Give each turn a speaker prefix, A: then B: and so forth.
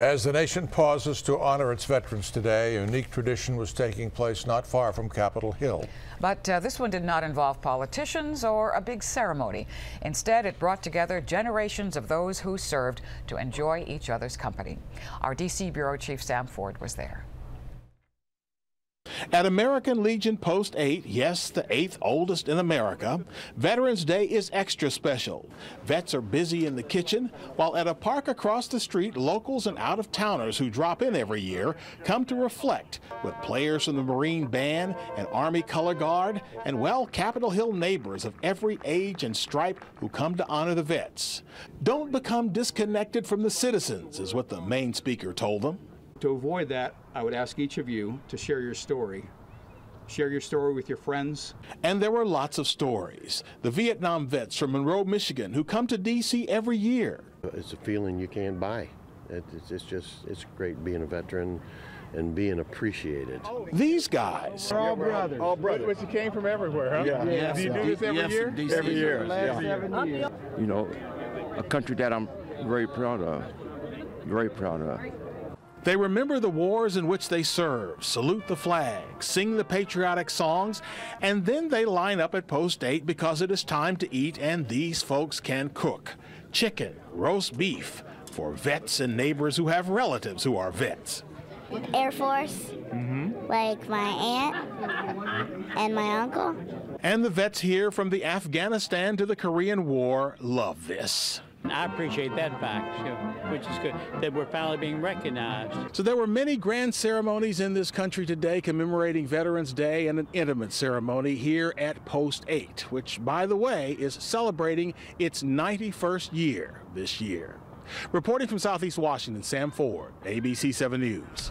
A: As the nation pauses to honor its veterans today, a unique tradition was taking place not far from Capitol Hill.
B: But uh, this one did not involve politicians or a big ceremony. Instead, it brought together generations of those who served to enjoy each other's company. Our D.C. Bureau Chief Sam Ford was there.
C: At American Legion Post 8, yes, the eighth oldest in America, Veterans Day is extra special. Vets are busy in the kitchen, while at a park across the street, locals and out of towners who drop in every year come to reflect with players from the Marine Band and Army Color Guard, and well, Capitol Hill neighbors of every age and stripe who come to honor the vets. Don't become disconnected from the citizens, is what the main speaker told them.
D: To avoid that, I would ask each of you to share your story. Share your story with your friends.
C: And there were lots of stories. The Vietnam vets from Monroe, Michigan, who come to D.C. every year.
E: It's a feeling you can't buy. It's, it's just, it's great being a veteran and being appreciated.
C: These guys.
F: We're all brothers.
G: All brothers.
F: Which you came from everywhere, huh?
G: Yeah.
F: yeah. Do you do this every
G: yes,
F: year?
G: DC.
F: Every year.
G: Yeah.
F: Seven years.
H: You know, a country that I'm very proud of. Very proud of.
C: They remember the wars in which they served, salute the flag, sing the patriotic songs, and then they line up at post 8 because it is time to eat and these folks can cook. Chicken, roast beef, for vets and neighbors who have relatives who are vets.
I: Air Force, mm-hmm. like my aunt and my uncle.
C: And the vets here from the Afghanistan to the Korean War love this.
J: I appreciate that fact, which is good, that we're finally being recognized.
C: So there were many grand ceremonies in this country today commemorating Veterans Day and an intimate ceremony here at Post 8, which, by the way, is celebrating its 91st year this year. Reporting from Southeast Washington, Sam Ford, ABC 7 News.